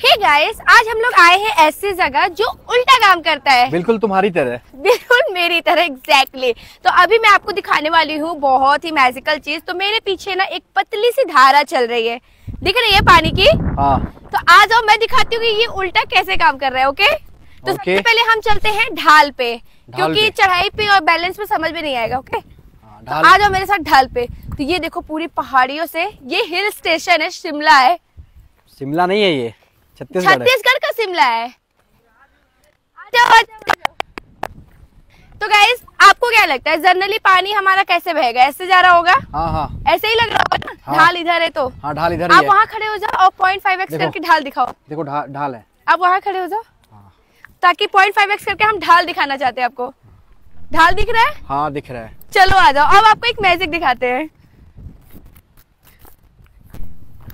Hey guys आज हम लोग आए हैं ऐसी जगह जो उल्टा काम करता है। बिल्कुल तुम्हारी तरह। बिल्कुल मेरी तरह एग्जैक्टली exactly. तो अभी मैं आपको दिखाने वाली हूँ बहुत ही मैजिकल चीज़। तो मेरे पीछे ना एक पतली सी धारा चल रही है। दिख रही है पानी की? हाँ। तो आज जाओ मैं दिखाती हूँ कि ये उल्टा कैसे काम कर रहा है ओके तो ओके। सबसे पहले हम चलते हैं ढाल पे ढाल क्योंकि चढ़ाई पे और बैलेंस में समझ में नहीं आएगा ओके हाँ, तो आ जाओ मेरे साथ ढाल पे। तो ये देखो पूरी पहाड़ियों से ये हिल स्टेशन है शिमला है। शिमला नहीं है ये। छत्तीसगढ़ छत्तीसगढ़ का शिमला है। तो गाइस आपको क्या लगता है जनरली पानी हमारा कैसे बहेगा? ऐसे जा रहा होगा? हाँ हाँ। ऐसे ही लग रहा होगा ना? हाँ। ढाल इधर है तो। हाँ ढाल इधर आप वहाँ खड़े हो जाओ और पॉइंट फाइव एक्स करके ढाल दिखाओ। देखो ढाल है। आप वहाँ खड़े हो जाओ। हाँ। ताकि पॉइंट फाइव एक्स करके हम ढाल दिखाना चाहते हैं आपको। ढाल दिख रहा है? हाँ दिख रहा है। चलो आ जाओ। अब आपको एक मैजिक दिखाते हैं।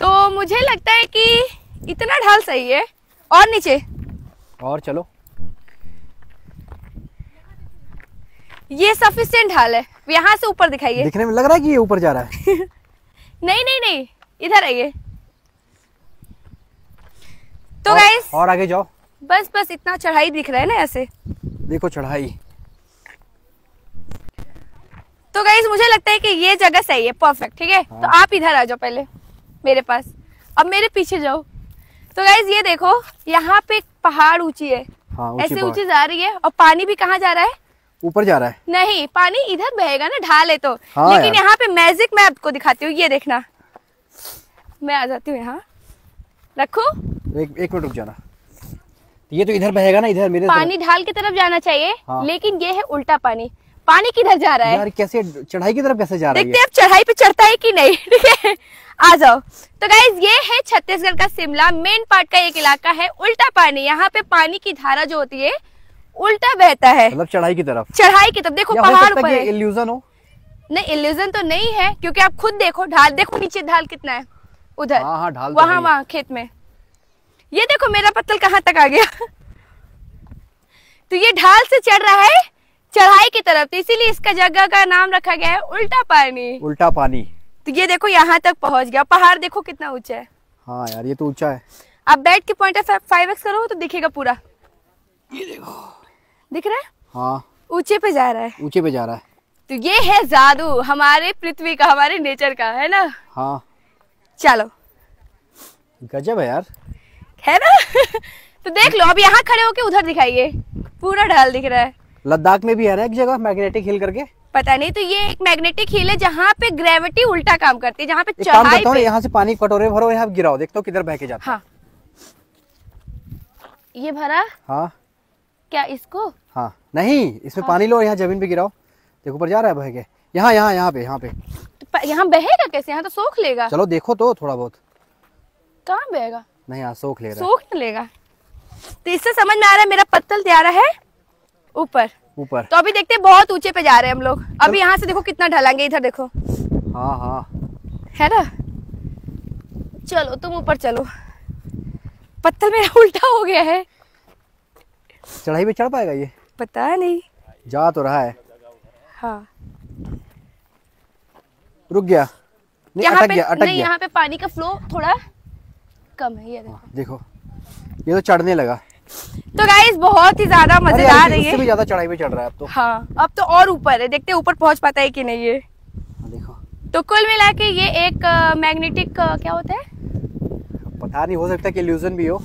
तो मुझे लगता है कि इतना ढाल सही है। और नीचे। और चलो। ये सफिशियंट ढाल है। यहाँ से ऊपर दिखाइए। दिखने में लग रहा है कि ये ऊपर जा रहा है। नहीं नहीं नहीं। इधर आइए। तो और- गाइस और आगे जाओ। बस बस इतना चढ़ाई दिख रहा है ना ऐसे। देखो चढ़ाई। तो गाइस मुझे लगता है कि ये जगह सही है। परफेक्ट ठीक है? हाँ। तो आप इधर आ जाओ पहले मेरे पास। अब मेरे पीछे जाओ। तो गाइस ये देखो यहाँ पे पहाड़ ऊँची है। हाँ ऐसे ऊँची जा रही है और पानी भी कहाँ जा रहा है? ऊपर जा रहा है। नहीं पानी इधर बहेगा ना ढाल है तो। हाँ लेकिन यहाँ पे मैजिक मैं आपको दिखाती हूँ ये देखना। मैं आ जाती हूँ यहाँ। रखो। एक एक मिनट रुक जाना। ये तो इधर बहेगा ना इधर मेरे पानी ढाल की तरफ़ जाना चाहिए हाँ। लेकिन ये है उल्टा पानी। पानी किधर जा रहा है? यार कैसे चढ़ाई की तरफ़ कैसे जा रहा है देखते हैं अब चढ़ाई पे चढ़ता है कि नहीं? ठीक है? आ जाओ। तो गाइज़ ये है छत्तीसगढ़ का शिमला। मेन पार्ट का एक इलाका है उल्टा पानी। यहाँ पे पानी की धारा जो होती है उल्टा बहता है। मतलब चढ़ाई की तरफ़। चढ़ाई की तरफ़। देखो पहाड़ है इल्यूजन हो। नहीं इल्यूजन तो नहीं है क्योंकि आप खुद देखो ढाल देखो नीचे ढाल कितना है। उधर। हाँ हाँ ढाल तो वहाँ। वहाँ खेत में। ये देखो मेरा पत्तल कहाँ तक आ गया? तो ये ढाल से चढ़ रहा है चढ़ाई की तरफ़। तो इसीलिए इसका जगह का नाम रखा गया है उल्टा पानी। उल्टा पानी। तो ये देखो यहाँ तक पहुँच गया। पहाड़ देखो कितना ऊँचा है। हाँ यार ये तो ऊँचा है। आप बैठ के पॉइंट फाइव एक्स करो तो दिखेगा पूरा। ये देखो। दिख रहा है? हाँ। ऊँचे पे जा रहा है। ऊँचे पे जा रहा है। तो ये है जादू हमारे पृथ्वी का हमारे नेचर का है ना? हाँ। चलो। गजब है यार। है ना? तो देख लो अब यहाँ खड़े होके उधर दिखाइए। पूरा ढाल दिख रहा है। लद्दाख में भी है ना एक जगह मैग्नेटिक हिल करके? पता नहीं तो ये एक मैग्नेटिक हिल है जहाँ पे ग्रेविटी उल्टा काम करती है जहाँ पे चढ़ाई पे। यहाँ से पानी कटोरे भरो यहाँ गिराओ देखता हूँ किधर बह के जाता हाँ। ये भरा? हाँ। क्या इसको? हाँ। नहीं इसमें हाँ। पानी लो यहाँ ज़मीन पे गिराओ। देखो ऊपर जा रहा है बह के। यहाँ यहाँ यहाँ पे यहाँ पे। तो यहाँ बहेगा कैसे? यहाँ तो सोख लेगा। चलो देखो तो थोड़ा बहुत। कहाँ बहेगा? नहीं यहाँ सोख ले रहा है। सोख लेगा। तो इससे समझ में आ रहा है मेरा पत्तल तैयार है ऊपर। ऊपर। तो अभी देखते हैं बहुत ऊँचे पे जा रहे हैं हम लोग। अभी यहाँ से देखो कितना ढलांगे इधर देखो। हाँ हाँ। है ना? चलो तुम ऊपर चलो। पत्थर मेरा उल्टा हो गया है। चढ़ाई पे चढ़ पाएगा ये? पता नहीं। जा तो रहा है। हाँ। रुक गया। नहीं यहाँ अटक पे गया अटक नहीं गया। यहाँ पे पानी का फ्लो थोड़ा कम है ये देखो। हाँ, देखो। ये तो चढ़ने लगा। तो गाइस बहुत ही ज़्यादा मज़ेदार है भी ये। ज़्यादा चढ़ाई पे चढ़ रहा है अब तो। हाँ अब तो और ऊपर है देखते हैं ऊपर पहुँच पाता है कि नहीं ये। हाँ, देखो। तो कुल मिला के ये एक मैग्नेटिक क्या होता है? पता नहीं हो सकता कि इल्यूजन भी हो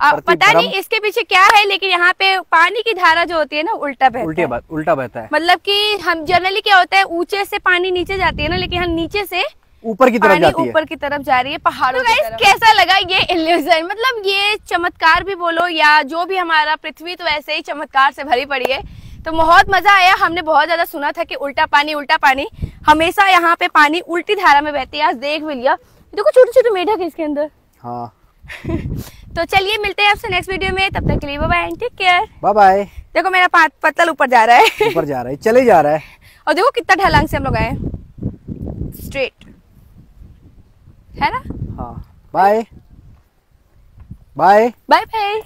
आ, पता नहीं इसके पीछे क्या है लेकिन यहाँ पे पानी की धारा जो होती है ना उल्टा बहता उल्टे है। उल्टा बहता है। मतलब कि हम जनरली क्या होता है ऊँचे से पानी नीचे जाती है ना लेकिन हम नीचे से ऊपर की तरफ़ जाती है। ऊपर की तरफ़ जा रही है पहाड़ों तो गाइस कैसा लगा ये इल्यूजन मतलब ये चमत्कार भी बोलो या जो भी हमारा पृथ्वी तो ऐसे ही चमत्कार से भरी पड़ी है। तो बहुत मज़ा आया हमने बहुत ज़्यादा सुना था कि उल्टा पानी उल्टा पानी। हमेशा यहाँ पे पानी उल्टी धारा में बहती है आज देख भी लिया। देखो छोटे छोटे मेढक है इसके अंदर। हाँ। तो चलिए मिलते हैं आपसे नेक्स्ट वीडियो में। तब तक के लिए bye take care bye bye देखो मेरा पा- पत्तल ऊपर जा रहा है। ऊपर जा रहा है चले जा रहा है। और देखो कितना ढलांग से हम लोग आए स्ट्रेट है ना? हाँ। Bye bye bye bye